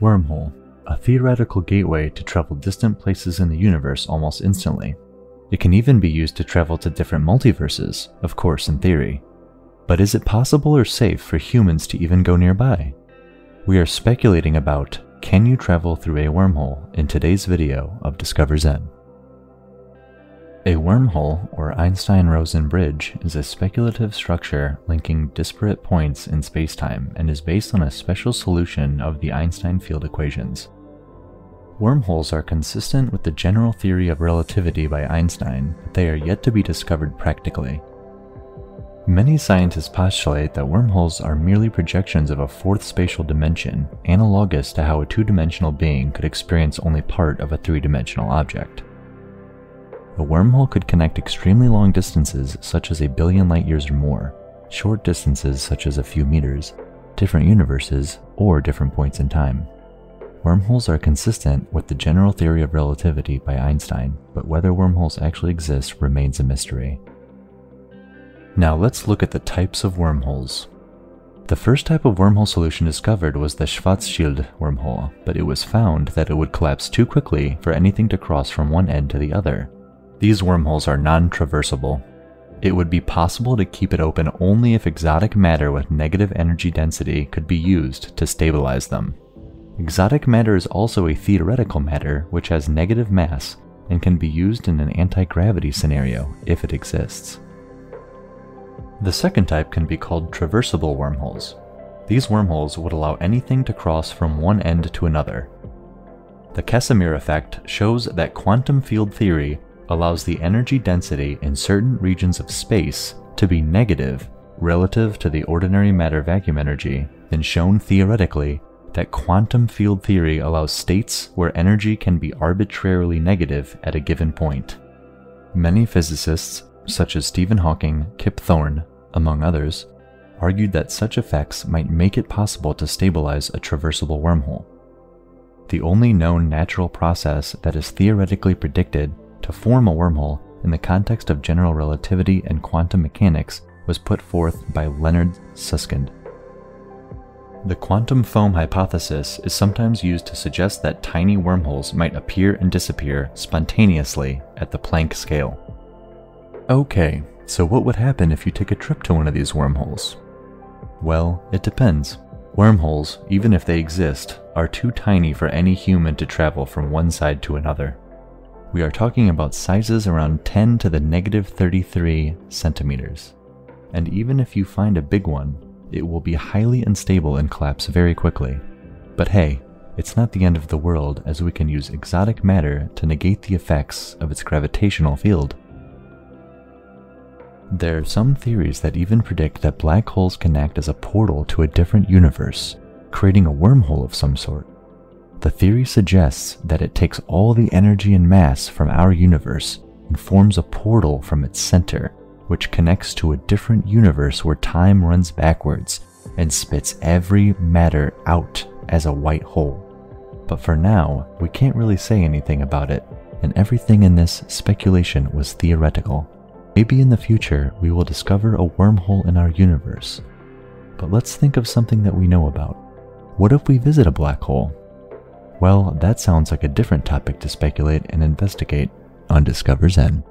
Wormhole, a theoretical gateway to travel distant places in the universe almost instantly. It can even be used to travel to different multiverses, of course in theory. But is it possible or safe for humans to even go nearby? We are speculating about can you travel through a wormhole in today's video of Discover Zen. A wormhole, or Einstein-Rosen bridge, is a speculative structure linking disparate points in spacetime and is based on a special solution of the Einstein field equations. Wormholes are consistent with the general theory of relativity by Einstein, but they are yet to be discovered practically. Many scientists postulate that wormholes are merely projections of a fourth spatial dimension, analogous to how a two-dimensional being could experience only part of a three-dimensional object. A wormhole could connect extremely long distances such as a billion light years or more, short distances such as a few meters, different universes, or different points in time. Wormholes are consistent with the general theory of relativity by Einstein, but whether wormholes actually exist remains a mystery. Now let's look at the types of wormholes. The first type of wormhole solution discovered was the Schwarzschild wormhole, but it was found that it would collapse too quickly for anything to cross from one end to the other, these wormholes are non-traversable. It would be possible to keep it open only if exotic matter with negative energy density could be used to stabilize them. Exotic matter is also a theoretical matter which has negative mass and can be used in an anti-gravity scenario if it exists. The second type can be called traversable wormholes. These wormholes would allow anything to cross from one end to another. The Casimir effect shows that quantum field theory allows the energy density in certain regions of space to be negative relative to the ordinary matter vacuum energy, then shown theoretically that quantum field theory allows states where energy can be arbitrarily negative at a given point. Many physicists, such as Stephen Hawking, Kip Thorne, among others, argued that such effects might make it possible to stabilize a traversable wormhole. The only known natural process that is theoretically predicted to form a wormhole in the context of general relativity and quantum mechanics was put forth by Leonard Susskind. The quantum foam hypothesis is sometimes used to suggest that tiny wormholes might appear and disappear spontaneously at the Planck scale. Okay, so what would happen if you take a trip to one of these wormholes? Well, it depends. Wormholes, even if they exist, are too tiny for any human to travel from one side to another we are talking about sizes around 10 to the negative 33 centimeters. And even if you find a big one, it will be highly unstable and collapse very quickly. But hey, it's not the end of the world as we can use exotic matter to negate the effects of its gravitational field. There are some theories that even predict that black holes can act as a portal to a different universe, creating a wormhole of some sort. The theory suggests that it takes all the energy and mass from our universe and forms a portal from its center, which connects to a different universe where time runs backwards and spits every matter out as a white hole. But for now, we can't really say anything about it, and everything in this speculation was theoretical. Maybe in the future we will discover a wormhole in our universe. But let's think of something that we know about. What if we visit a black hole well, that sounds like a different topic to speculate and investigate on Discover Zen.